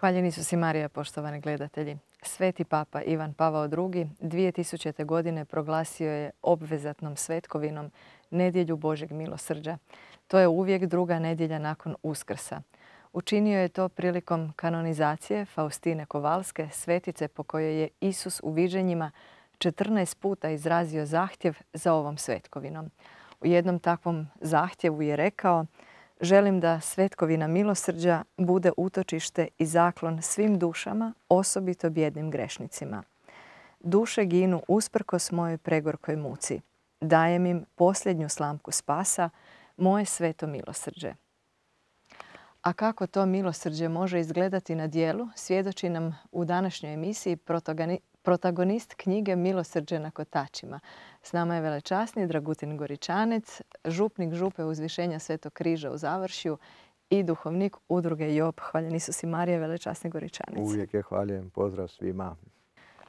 Hvaljeni su si Marija, poštovani gledatelji. Sveti papa Ivan Pavao II. 2000. godine proglasio je obvezatnom svetkovinom nedjelju Božeg milosrđa. To je uvijek druga nedjelja nakon Uskrsa. Učinio je to prilikom kanonizacije Faustine Kovalske, svetice po kojoj je Isus u viđenjima 14 puta izrazio zahtjev za ovom svetkovinom. U jednom takvom zahtjevu je rekao Želim da svetkovina milosrđa bude utočište i zaklon svim dušama, osobito bjednim grešnicima. Duše ginu usprkos mojoj pregorkoj muci. Dajem im posljednju slamku spasa, moje sveto milosrđe. A kako to milosrđe može izgledati na dijelu, svjedoči nam u današnjoj emisiji protagonist knjige Milosrđe na kotačima. S nama je velečasni Dragutin Goričanec, župnik župe uzvišenja Svetog križa u Završju i duhovnik udruge Job. Hvaljeni su si Marije, velečasni Goričanec. Uvijek je hvaljen. Pozdrav svima.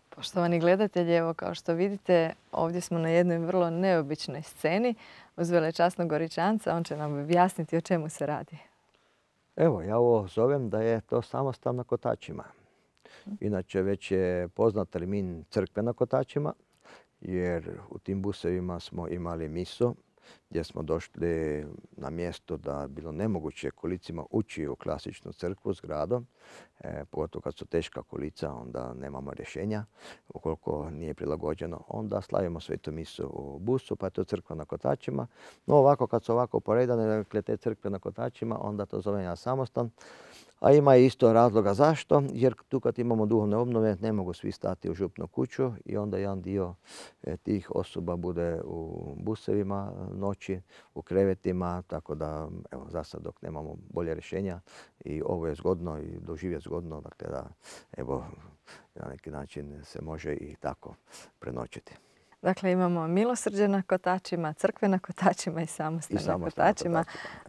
Poštovani gledatelji, evo kao što vidite, ovdje smo na jednoj vrlo neobičnoj sceni uz velečasnog Goričanca. On će nam objasniti o čemu se radi. Evo, ja ovo zovem da je to samostan na kotačima. Inače, već je poznat termin crkve na kotačima, jer u tim busevima smo imali miso gdje smo došli na mjesto da bilo nemoguće kolicima ući u klasičnu crkvu s gradom, e, pogotovo kad su teška kolica, onda nemamo rješenja. Ukoliko nije prilagođeno, onda slavimo svetu misu u busu, pa je to crkva na kotačima. No ovako, kad su ovako poredane, dakle te crkve na kotačima, onda to zovem ja samostan. A ima isto razloga zašto, jer tu kad imamo duhovne obnove ne mogu svi stati u župnu kuću i onda jedan dio e, tih osoba bude u busevima noći, u krevetima, tako da evo za sad dok nemamo bolje rješenja i ovo je zgodno i doživje zgodno, dakle da evo na neki način se može i tako prenoćiti. Dakle, imamo milosrđe na kotačima, crkve na kotačima i samostan na kotačima.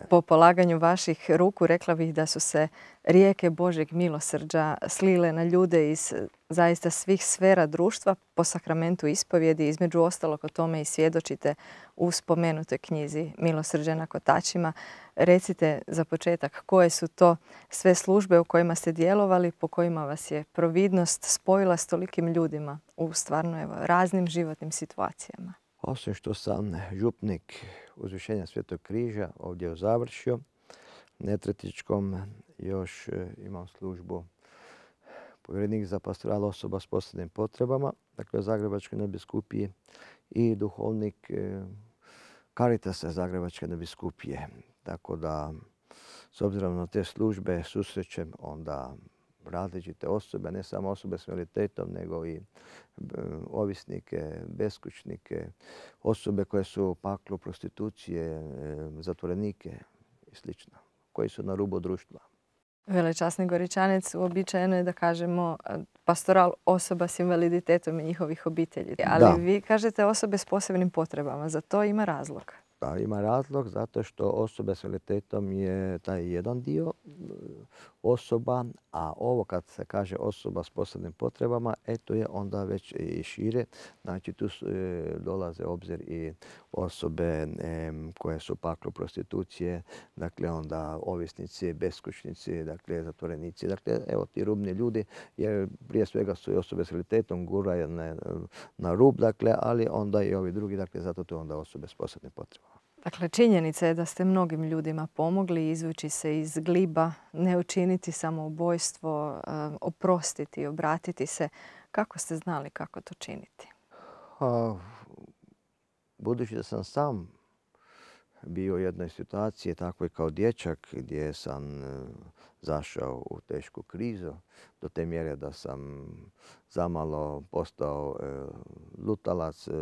Po polaganju vaših ruku rekla bih da su se rijeke Božeg milosrđa slile na ljude iz zaista svih sfera društva po sakramentu ispovjedi. Između ostalog o tome i svjedočite u spomenutoj knjizi Milosrđe na kotačima. Recite za početak koje su to sve službe u kojima ste djelovali, po kojima vas je providnost spojila s tolikim ljudima u stvarno raznim životnim situacijama. Osim što sam župnik uzvišenja Svetog križa ovdje u Završju, Netretičkom još e, imam službu povjerenik za pastoral osoba s posebnim potrebama, dakle u Zagrebačkoj nebiskupiji i duhovnik Karitasa e, Zagrebačke nebiskupije. Tako da, s obzirom na te službe, susrećem onda različite osobe, ne samo osobe s invaliditetom, nego i e, ovisnike, beskućnike, osobe koje su u paklu prostitucije, zatvorenike i sl. koji su na rubu društva. Velečasni Goričanec uobičajeno je da kažemo pastoral osoba s invaliditetom i njihovih obitelji. Ali vi kažete osobe s posebnim potrebama. Za to ima razlog. Da, ima razlog zato što osobe s invaliditetom je taj jedan dio osoba, a ovo kad se kaže osoba s posebnim potrebama, eto je onda već i šire. Znači tu e, dolaze obzir i osobe koje su paklu prostitucije, dakle onda ovisnici, beskućnici, dakle zatvorenici, dakle evo ti rubni ljudi, jer prije svega su i osobe s invaliditetom guraju na rub, dakle, ali onda i ovi drugi, dakle zato to onda osobe s posebnim potrebama. Dakle, činjenica je da ste mnogim ljudima pomogli izvući se iz gliba, ne učiniti samoubojstvo, eh, oprostiti, obratiti se. Kako ste znali kako to činiti? budući da sam sam bio u jednoj situaciji takvoj kao dječak gdje sam eh, zašao u tešku krizu do te mjere da sam zamalo postao eh, lutalac, e,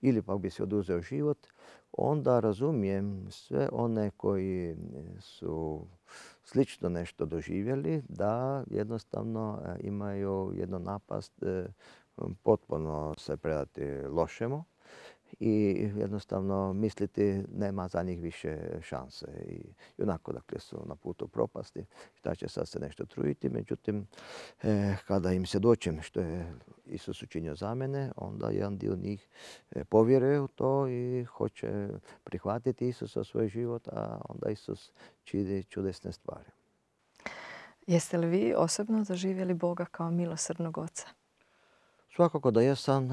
ili pak bi se oduzeo život, onda razumijem sve one koji su slično nešto doživjeli da jednostavno e, imaju jednu napast e, potpuno se predati lošemu i jednostavno misliti nema za njih više šanse. I onako dakle su na putu propasti, šta će sad se nešto trujiti. Međutim, e, kada im se doćem što je Isus učinio za mene, onda jedan dio njih e, povjeruje u to i hoće prihvatiti Isusa u svoj život, a onda Isus čini čudesne stvari. Jeste li vi osobno doživjeli Boga kao milosrdnog oca? Svakako da jesam,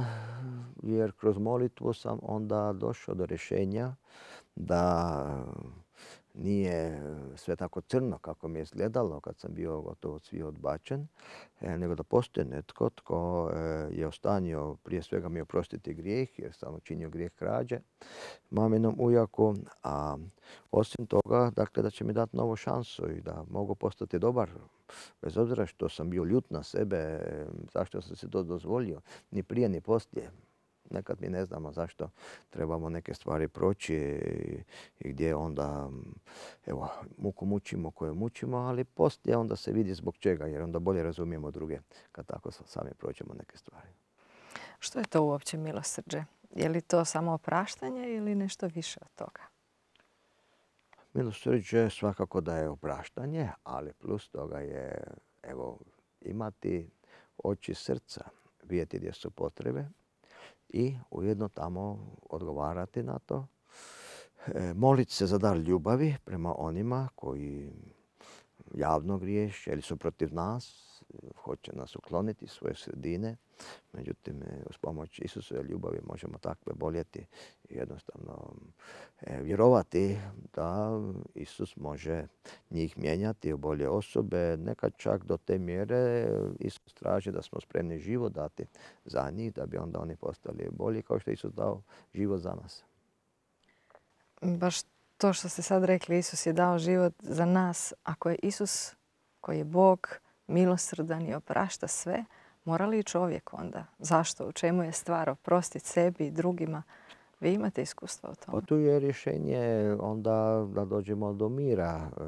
jer kroz molitvu sam onda došao do rješenja da nije sve tako crno kako mi je izgledalo kad sam bio gotovo svi odbačen, e, nego da postoji netko tko e, je ostanio prije svega mi oprostiti grijeh jer sam učinio grijeh krađe maminom ujaku, a osim toga dakle, da će mi dati novu šansu i da mogu postati dobar bez obzira što sam bio ljut na sebe, zašto sam se to dozvolio, ni prije ni poslije. Nekad mi ne znamo zašto trebamo neke stvari proći i, gdje onda evo, muku mučimo koju mučimo, ali poslije onda se vidi zbog čega, jer onda bolje razumijemo druge kad tako sami prođemo neke stvari. Što je to uopće milosrđe? Je li to samo opraštanje ili nešto više od toga? Milosrđe svakako da je opraštanje, ali plus toga je evo, imati oči srca, vidjeti gdje su potrebe i ujedno tamo odgovarati na to. E, moliti se za dar ljubavi prema onima koji javno griješe ili su protiv nas, hoće nas ukloniti svoje sredine. Međutim, e, uz pomoć Isusove ljubavi možemo takve boljeti i jednostavno e, vjerovati da Isus može njih mijenjati u bolje osobe. Nekad čak do te mjere Isus traži da smo spremni život dati za njih, da bi onda oni postali bolji kao što je Isus dao život za nas. Baš to što ste sad rekli, Isus je dao život za nas. Ako je Isus koji je Bog, milosrdan i oprašta sve, mora li čovjek onda? Zašto? U čemu je stvar? Oprostiti sebi i drugima? Vi imate iskustva o tome? Pa tu je rješenje onda da dođemo do mira. E,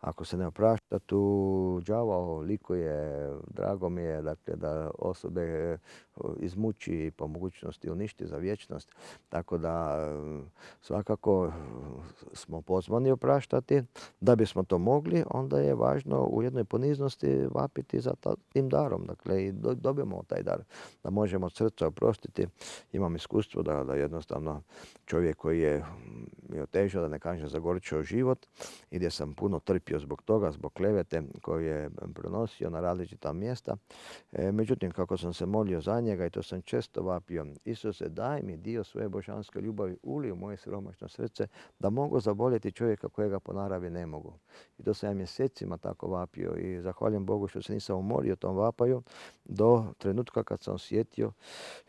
ako se ne oprašta, tu đavao likuje, drago mi je dakle, da osobe izmuči po mogućnosti uništi za vječnost. Tako da e, svakako smo pozvani opraštati. Da bismo to mogli, onda je važno u jednoj poniznosti vapiti za tim darom. Dakle, i dobijemo taj dar. Da možemo srca oprostiti. Imam iskustvo da jednostavno čovjek koji je mi otežao, da ne kažem zagorčio život i gdje sam puno trpio zbog toga, zbog klevete koju je pronosio na različita mjesta. E, međutim, kako sam se molio za njega i to sam često vapio, Isuse daj mi dio svoje božanske ljubavi, uli u moje siromašno srce, da mogu zaboljeti čovjeka kojega po naravi ne mogu. I to sam ja mjesecima tako vapio i zahvaljujem Bogu što se nisam umorio tom vapaju do trenutka kad sam osjetio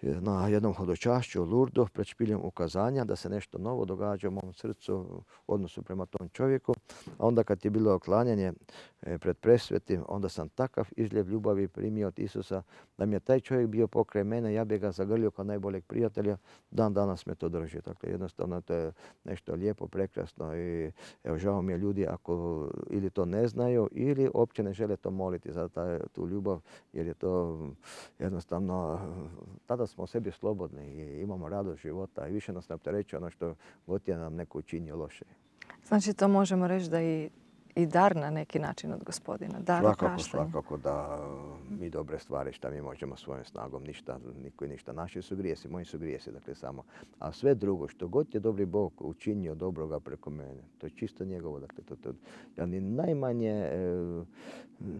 na jednom hodočašću u Lurdu pred špiljem ukazanja da se nešto novo događa u mom srcu odnosu prema tom čovjeku. A onda kad je bilo oklanjanje e, pred presvetim, onda sam takav izljev ljubavi primio od Isusa da mi je taj čovjek bio pokraj mene, ja bih ga zagrlio kao najboljeg prijatelja, dan danas me to drži. Dakle, jednostavno to je nešto lijepo, prekrasno i evo, žao mi je ljudi ako ili to ne znaju ili uopće ne žele to moliti za tu ljubav jer je to jednostavno, tada smo sebi slobodni i imamo radost života i više nas ne opterećuje ono što god je nam neko učinio loše. Znači to možemo reći da i i dar na neki način od gospodina. Dar svakako, svakako da mi dobre stvari šta mi možemo svojom snagom, ništa, niko i ništa. Naši su grijesi, moji su grijesi, dakle samo. A sve drugo, što god je dobri Bog učinio dobroga preko mene, to je čisto njegovo. Dakle, to, to, ja ni najmanje, e,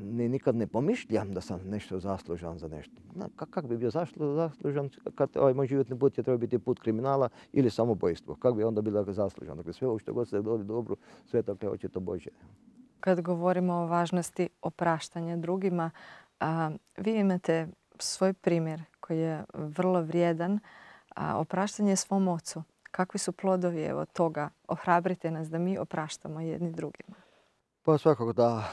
ni nikad ne pomišljam da sam nešto zaslužan za nešto. kak, bi bio zaslužan kad ovaj moj životni put je trebao biti put kriminala ili samobojstvo? Kak bi onda bilo zaslužan? Dakle, sve ovo što god se dodi dobro, sve dakle, očito Bože kad govorimo o važnosti opraštanja drugima, vi imate svoj primjer koji je vrlo vrijedan, a, opraštanje svom ocu. Kakvi su plodovi evo toga? Ohrabrite nas da mi opraštamo jedni drugima. Pa svakako da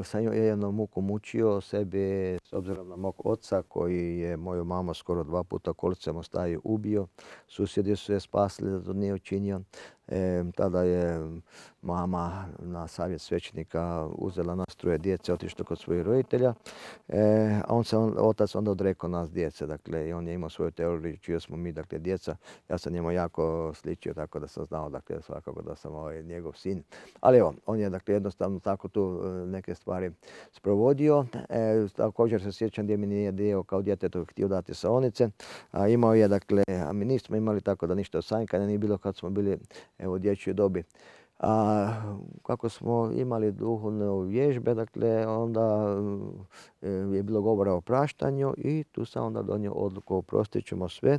e, sam jednu muku mučio sebi s obzirom na mog oca koji je moju mamu skoro dva puta kolicem ostaje ubio. Susjedi su je spasili da to nije učinio. E, tada je mama na savjet svećenika uzela nas troje djece, otišla kod svojih roditelja, e, on se otac onda odrekao nas djece, dakle, i on je imao svoju teoriju čija smo mi, dakle, djeca. Ja sam njemu jako sličio, tako da sam znao, dakle, svakako da sam ovaj njegov sin. Ali evo, on je, dakle, jednostavno tako tu e, neke stvari sprovodio. E, također se sjećam gdje mi nije dio kao djetetu htio dati saonice, a imao je, dakle, a mi nismo imali tako da ništa sanjkanja nije bilo kad smo bili, evo, u dječjoj dobi. A kako smo imali duhovne vježbe, dakle, onda e, je bilo govora o praštanju i tu sam onda donio odluku oprostit ćemo sve.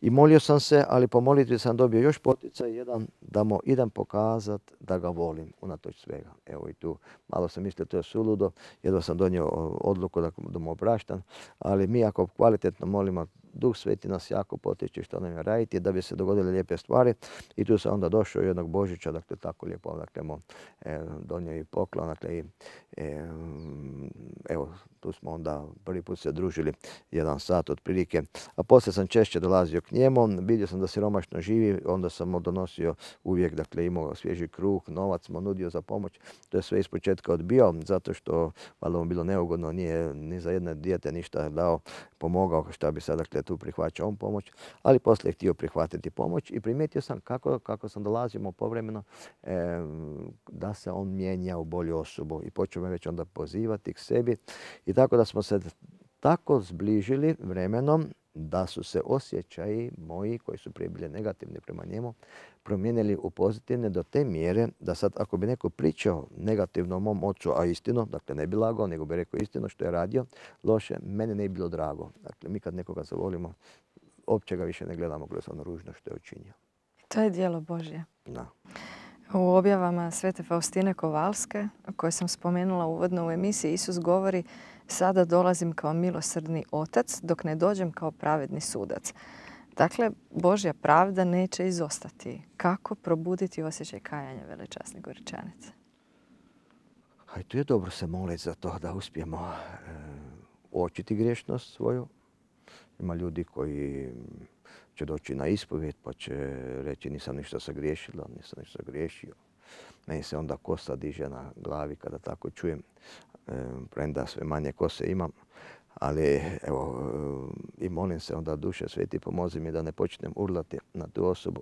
I molio sam se, ali po molitvi sam dobio još poticaj jedan da mu idem pokazat da ga volim unatoč svega. Evo i tu malo sam mislio to je suludo, jedva sam donio odluku da, mu opraštam, ali mi ako kvalitetno molimo Duh Sveti nas jako potiče što nam je raditi da bi se dogodile lijepe stvari. I tu sam onda došao jednog Božića, dakle tako lijepo, dakle mu e, donio i poklon, dakle i e, evo tu smo onda prvi put se družili jedan sat otprilike. A poslije sam češće dolazio k njemu, vidio sam da siromašno živi, onda sam mu donosio uvijek, dakle imao svježi kruh, novac mu nudio za pomoć. To je sve iz početka odbio, zato što valjda mu bilo neugodno, nije ni za jedne dijete ništa dao, pomogao šta bi sad dakle, tu prihvaćao on pomoć, ali poslije je htio prihvatiti pomoć i primijetio sam kako, kako sam dolazio povremeno da se on mijenja u bolju osobu i počeo me već onda pozivati k sebi i tako da smo se tako zbližili vremenom da su se osjećaji moji koji su prije bili negativni prema njemu promijenili u pozitivne do te mjere da sad ako bi neko pričao negativno o mom ocu, a istino, dakle ne bi lagao, nego bi rekao istino što je radio, loše, mene ne bi bilo drago. Dakle, mi kad nekoga zavolimo, opće ga više ne gledamo kroz ono ružno što je učinio. To je dijelo Božje. Da. U objavama Svete Faustine Kovalske, koje sam spomenula uvodno u emisiji, Isus govori sada dolazim kao milosrdni otac dok ne dođem kao pravedni sudac. Dakle, Božja pravda neće izostati. Kako probuditi osjećaj kajanja velečasne goričanice? A tu je dobro se moliti za to da uspijemo e, uočiti griješnost svoju. Ima ljudi koji će doći na ispovjed pa će reći nisam ništa sagriješila, nisam ništa sagriješio. Meni se onda kosa diže na glavi kada tako čujem, e, premda sve manje kose imam. Ali evo, e, i molim se onda duše sveti pomozi mi da ne počnem urlati na tu osobu,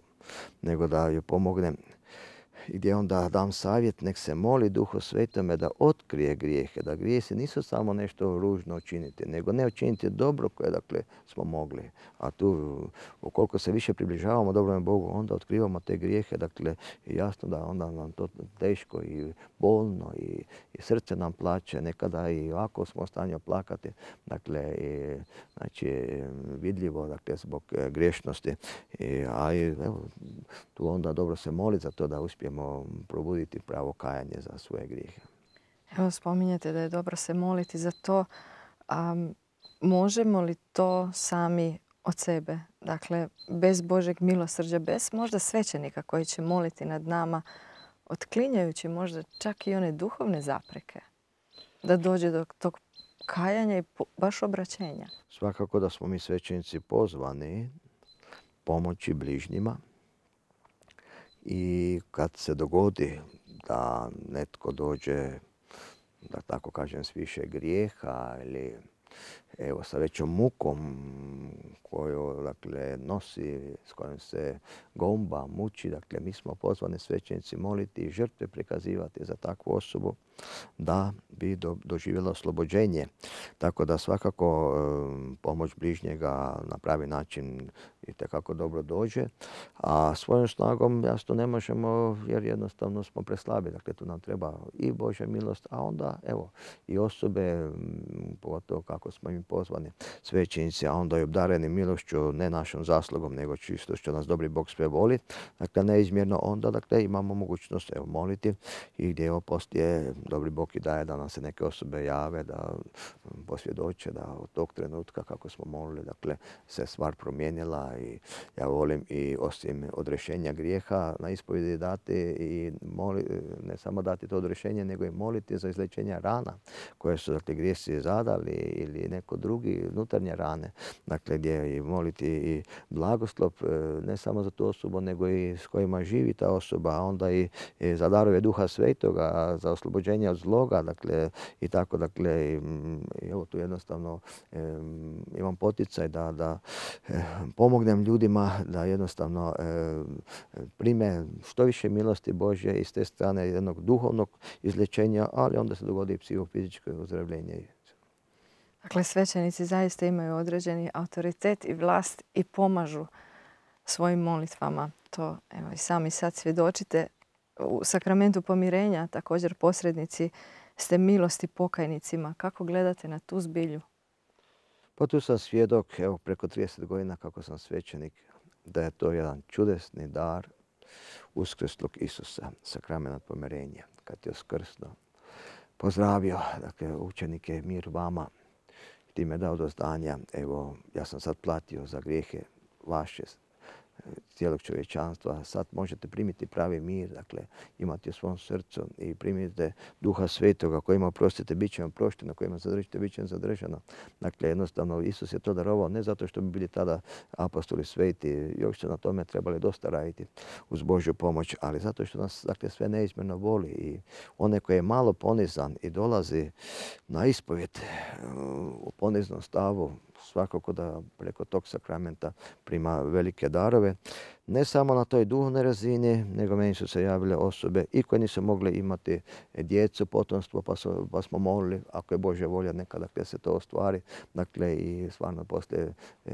nego da ju pomognem gdje onda dam savjet, nek se moli Duhu Svetome da otkrije grijehe, da grijesi nisu samo nešto ružno učiniti, nego ne učiniti dobro koje dakle smo mogli. A tu, ukoliko se više približavamo dobrom Bogu, onda otkrivamo te grijehe, dakle jasno da onda nam to teško i bolno i, i srce nam plaće, nekada i ovako smo u stanju plakati, dakle i, znači vidljivo dakle zbog e, griješnosti. I, a i, evo, tu onda dobro se moli za to da uspijemo probuditi pravo kajanje za svoje grijehe. Evo spominjete da je dobro se moliti za to. A možemo li to sami od sebe? Dakle, bez Božeg milosrđa, bez možda svećenika koji će moliti nad nama, otklinjajući možda čak i one duhovne zapreke, da dođe do tog kajanja i baš obraćenja. Svakako da smo mi svećenici pozvani pomoći bližnjima, i kad se dogodi da netko dođe, da tako kažem, s više grijeha ili evo sa većom mukom koju dakle, nosi, s kojom se gomba, muči. Dakle, mi smo pozvani svećenici moliti i žrtve prikazivati za takvu osobu da bi do, doživjela oslobođenje. Tako da svakako pomoć bližnjega na pravi način i tekako dobro dođe. A svojom snagom jasno ne možemo jer jednostavno smo preslabi. Dakle, tu nam treba i Božja milost, a onda evo i osobe, pogotovo kako smo im pozvani svećenici, a onda i obdareni milošću, ne našom zaslugom, nego čisto što nas dobri Bog sve voli. Dakle, neizmjerno onda dakle, imamo mogućnost evo, moliti i gdje evo, poslije dobri Bog i daje da nam se neke osobe jave, da posvjedoče da od tog trenutka kako smo molili, dakle, se stvar promijenila i ja volim i osim odrešenja grijeha na ispovjedi dati i moli, ne samo dati to odrešenje, nego i moliti za izlečenje rana koje su dakle, grijesi zadali ili neko kod drugih, unutarnje rane, dakle gdje i moliti i blagoslov ne samo za tu osobu, nego i s kojima živi ta osoba, a onda i, za darove duha svetoga, za oslobođenje od zloga, dakle i tako, dakle i, evo tu jednostavno imam poticaj da, da pomognem ljudima da jednostavno prime što više milosti Božje i s te strane jednog duhovnog izlječenja, ali onda se dogodi i psihofizičko ozdravljenje. Dakle, svećenici zaista imaju određeni autoritet i vlast i pomažu svojim molitvama. To evo, i sami sad svjedočite. U sakramentu pomirenja također posrednici ste milosti pokajnicima. Kako gledate na tu zbilju? Pa tu sam svjedok, evo preko 30 godina kako sam svećenik, da je to jedan čudesni dar uskrstlog Isusa, sakrament pomirenja, kad je uskrsno pozdravio dakle, učenike, mir vama, time dao do zdanja, evo, ja sam sad platio za grijehe vaše, cijelog čovječanstva. Sad možete primiti pravi mir, dakle imati u svom srcu i primite duha svetoga kojima oprostite, bit će vam prošteno, kojima zadržite, bit će vam zadržano. Dakle, jednostavno Isus je to darovao ne zato što bi bili tada apostoli sveti, još su na tome trebali dosta raditi uz Božju pomoć, ali zato što nas dakle, sve neizmjerno voli i one koje je malo ponizan i dolazi na ispovjet u poniznom stavu, svakako da preko tog sakramenta prima velike darove ne samo na toj duhovnoj razini, nego meni su se javile osobe i koje nisu mogle imati djecu, potomstvo, pa, pa smo molili, ako je Božja volja nekada gdje se to ostvari, dakle i stvarno postoje e,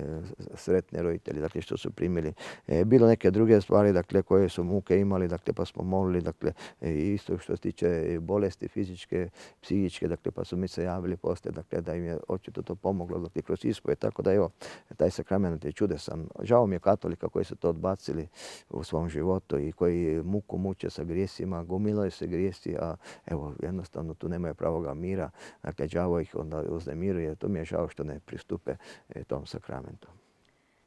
sretni roditelji, dakle što su primili. E, bilo neke druge stvari, dakle koje su muke imali, dakle pa smo molili, dakle e, isto što se tiče bolesti fizičke, psihičke, dakle pa su mi se javili poslije, dakle da im je očito to pomoglo, dakle kroz ispoje, tako da evo, taj sakrament je čudesan. Žao mi je katolika koji su to odbacili bacili u svom životu i koji muku muče sa grijesima, gomilaju se grijesi, a evo jednostavno tu nemaju pravoga mira. Dakle, đavo ih onda uznemiruje. To mi je žao što ne pristupe e, tom sakramentu.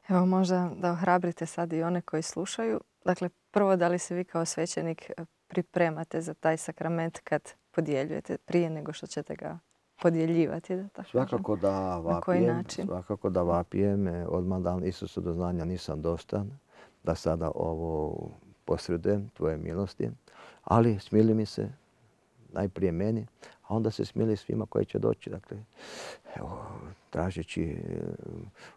Evo možda da ohrabrite sad i one koji slušaju. Dakle, prvo da li se vi kao svećenik pripremate za taj sakrament kad podjeljujete prije nego što ćete ga podjeljivati, da tako Svakako da vapijem, svakako da vapijem, e, odmah dan Isusu do znanja nisam dostan da sada ovo posredujem tvoje milosti, ali smili mi se najprije meni, a onda se smili svima koji će doći. Dakle, evo, tražeći eh,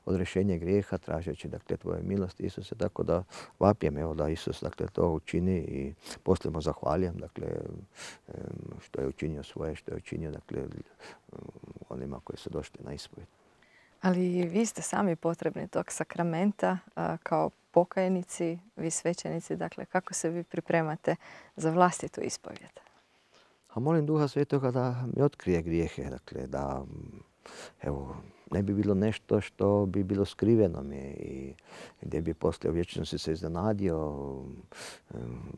odrešenje grijeha, tražeći dakle, tvoje milosti Isuse, tako da vapijem evo, da Isus dakle, to učini i poslije mu zahvaljujem dakle, što je učinio svoje, što je učinio dakle, onima koji su došli na ispovjed. Ali vi ste sami potrebni tog sakramenta kao pokajnici, vi svećenici, dakle kako se vi pripremate za vlastitu ispovjed? A molim Duha Svetoga da mi otkrije grijehe, dakle da evo, ne bi bilo nešto što bi bilo skriveno mi i gdje bi poslije u vječnosti se iznenadio.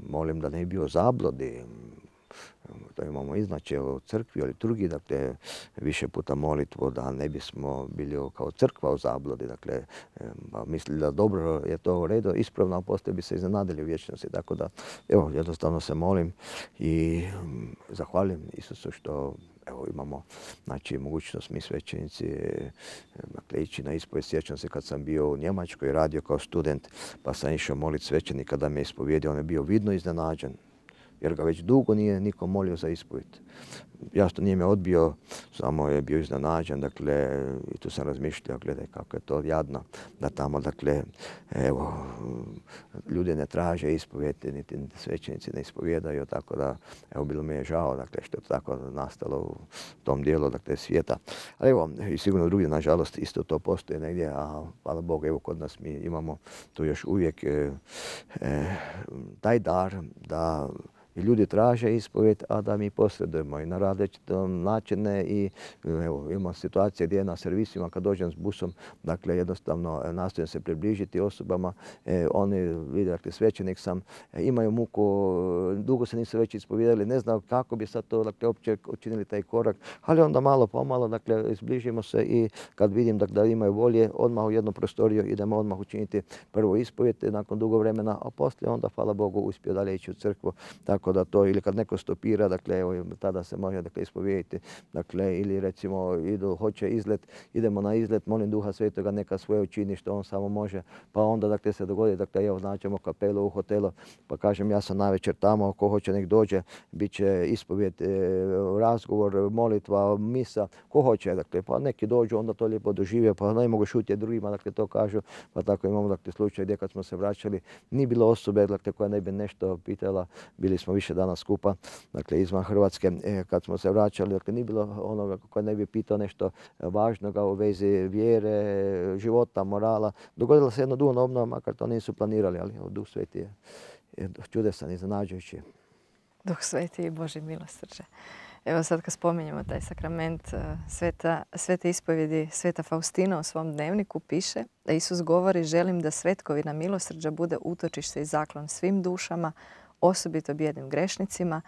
Molim da ne bi bio zablodi, da imamo iznače u crkvi ili drugi, dakle, više puta molitvu da ne bismo bili kao crkva u zablodi, dakle, mislili da dobro je to u redu, ispravno, a poslije bi se iznenadili u vječnosti. Tako da, evo, jednostavno se molim i zahvalim Isusu što evo imamo znači, mogućnost mi svećenici dakle, ići na ispovijed. Sjećam se kad sam bio u Njemačkoj radio kao student pa sam išao moliti svećenika da me ispovijedi. On je bio vidno iznenađen jer ga već dugo nije niko molio za ispovijed. Jasno nije me odbio, samo je bio iznenađen, dakle, i tu sam razmišljao, gledaj kako je to jadno, da tamo, dakle, evo, ljudi ne traže ispovijed, niti svećenici ne ispovjedaju, tako da, evo, bilo mi je žao, dakle, što je tako nastalo u tom dijelu, dakle, svijeta. Ali evo, i sigurno drugi, nažalost, isto to postoje negdje, a hvala Bogu, evo, kod nas mi imamo tu još uvijek e, e, taj dar da i ljudi traže ispovjed, a da mi posredujemo i na različite načine i evo, imamo situacije gdje na servisima kad dođem s busom, dakle jednostavno e, nastojim se približiti osobama, e, oni vide, dakle svećenik sam, e, imaju muku, dugo se nisu već ispovjedali, ne znam kako bi sad to dakle, uopće učinili taj korak, ali onda malo pomalo, dakle, izbližimo se i kad vidim da, da imaju volje, odmah u jednu prostoriju idemo odmah učiniti prvo ispovjed nakon dugo vremena, a poslije onda, hvala Bogu, uspio dalje ići u crkvu. Tako tako da to, ili kad neko stopira, dakle, evo, tada se može dakle, ispovijediti, dakle, ili recimo idu, hoće izlet, idemo na izlet, molim Duha Svetoga neka svoje učini što on samo može, pa onda dakle, se dogodi, dakle, evo, nađemo kapelu u hotelu, pa kažem ja sam navečer tamo, ko hoće nek dođe, bit će ispovijed, e, razgovor, molitva, misa, ko hoće, dakle, pa neki dođu, onda to lijepo dožive, pa ne mogu šutiti drugima, dakle, to kažu, pa tako imamo, dakle, slučaj gdje kad smo se vraćali, nije bilo osobe, dakle, koja ne bi nešto pitala, bili smo više dana skupa, dakle, izvan Hrvatske, e, kad smo se vraćali, dakle, nije bilo onoga koja ne bi pitao nešto važnoga u vezi vjere, života, morala. Dogodila se jedna duhovna obnova, makar to nisu planirali, ali Duh Sveti je, čudesan, iznenađujući. Duh Sveti i Boži milosrđe. Evo sad kad spominjemo taj sakrament e, sveta, svete ispovjedi, sveta Faustina u svom dnevniku piše da Isus govori želim da svetkovina milosrđa bude utočište i zaklon svim dušama, osobito bijednim grešnicima.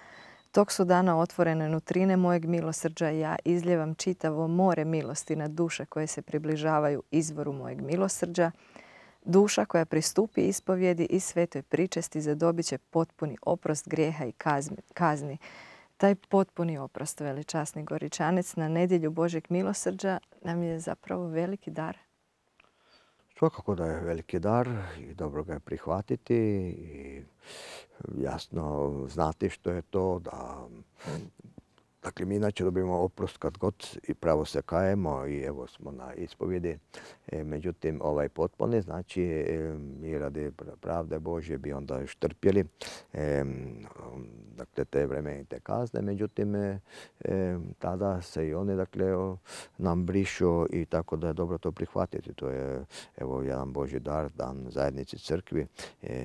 Tog su dana otvorene nutrine mojeg milosrđa ja izljevam čitavo more milosti na duše koje se približavaju izvoru mojeg milosrđa. Duša koja pristupi ispovjedi i svetoj pričesti zadobit će potpuni oprost grijeha i kazni taj potpuni oprost veličasni Goričanec na nedjelju Božeg milosrđa nam je zapravo veliki dar. Svakako da je veliki dar i dobro ga je prihvatiti i jasno znati što je to da Dakle, mi inače dobijemo oprost kad god i pravo se kajemo i evo smo na ispovjedi. E, međutim, ovaj potpuni, znači e, mi radi pravde Božje bi onda još trpjeli e, dakle, te vremenite kazne. Međutim, tada se i oni dakle, nam brišu i tako da je dobro to prihvatiti. To je evo jedan Božji dar, dan zajednici crkvi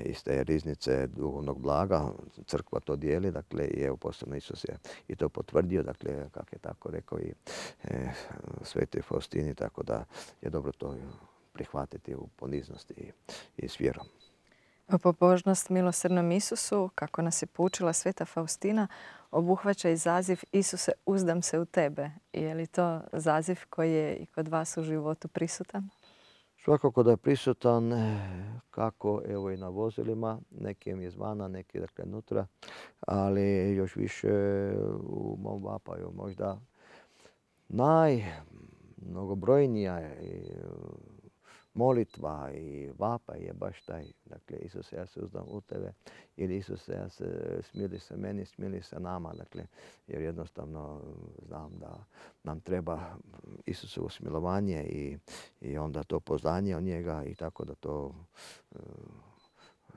iz te riznice duhovnog blaga. Crkva to dijeli, dakle, i evo posebno Isus je i to potvrdi potvrdio, dakle, kako je tako rekao i e, Sveti Faustini, tako da je dobro to prihvatiti u poniznosti i, i s vjerom. Pobožnost milosrnom Isusu, kako nas je poučila Sveta Faustina, obuhvaća i zaziv Isuse, uzdam se u tebe. Je li to zaziv koji je i kod vas u životu prisutan? Svakako da je prisutan e, kako evo i na vozilima, nekim izvana, neki dakle nutra, ali još više u mom vapaju možda najmnogobrojnija molitva i vapa je baš taj, dakle, Isuse, ja se uzdam u tebe, ili Isuse, ja se smili se meni, smili se nama, dakle, jer jednostavno znam da nam treba Isusovo smilovanje i, i onda to poznanje od njega i tako da to e,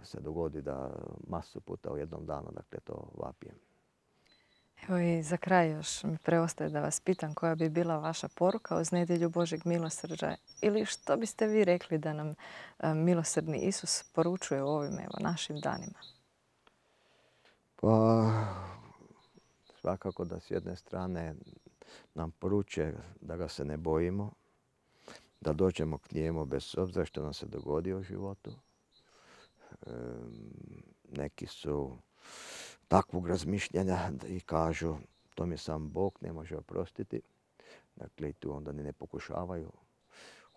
se dogodi da masu puta u jednom danu, dakle, to vapijem. Evo i za kraj još mi preostaje da vas pitam koja bi bila vaša poruka uz nedjelju Božeg milosrđa ili što biste vi rekli da nam e, milosrdni Isus poručuje u ovim našim danima? Pa svakako da s jedne strane nam poručuje da ga se ne bojimo, da dođemo k njemu bez obzira što nam se dogodi u životu. neki su takvog razmišljanja i kažu to mi sam Bog ne može oprostiti. Dakle, tu onda ne pokušavaju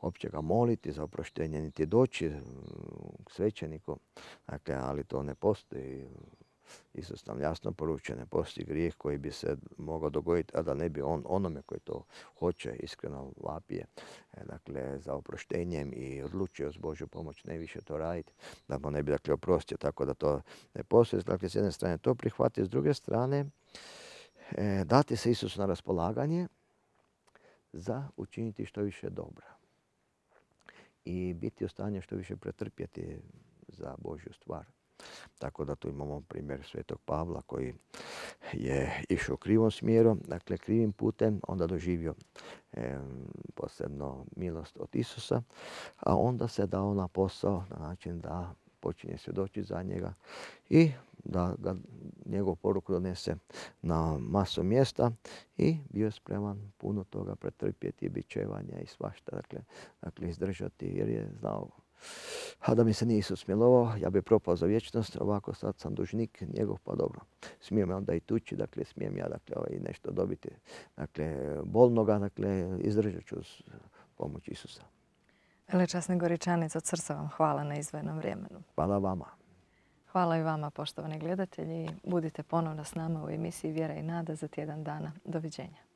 uopće ga moliti za oproštenje, niti doći k svećeniku. Dakle, ali to ne postoji. Isus nam jasno poručuje, ne postoji grijeh koji bi se mogao dogoditi, a da ne bi on onome koji to hoće iskreno vapije, e, dakle, za oproštenjem i odlučio s Božju pomoć ne više to raditi, da mu ne bi dakle oprostio, tako da to ne postoji. Dakle, s jedne strane to prihvati, s druge strane e, dati se Isusu na raspolaganje za učiniti što više dobra i biti u stanju što više pretrpjeti za Božju stvar. Tako da tu imamo primjer svetog Pavla koji je išao krivom smjerom, dakle krivim putem, onda doživio posebno milost od Isusa, a onda se dao na posao na način da počinje svjedočiti za njega i da ga njegov poruku donese na masu mjesta i bio spreman puno toga pretrpjeti, bićevanja i svašta, dakle, dakle izdržati jer je znao a da mi se nije Isus smilovao, ja bi propao za vječnost, ovako sad sam dužnik njegov, pa dobro. Smijem me onda i tući, dakle smijem ja dakle, ovaj, nešto dobiti dakle, bolnoga, dakle izdržat ću pomoć Isusa. Velečasni Goričanic, od srca vam hvala na izvojenom vremenu. Hvala vama. Hvala i vama, poštovani gledatelji. Budite ponovno s nama u emisiji Vjera i nada za tjedan dana. Doviđenja.